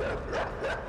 Ha ha ha!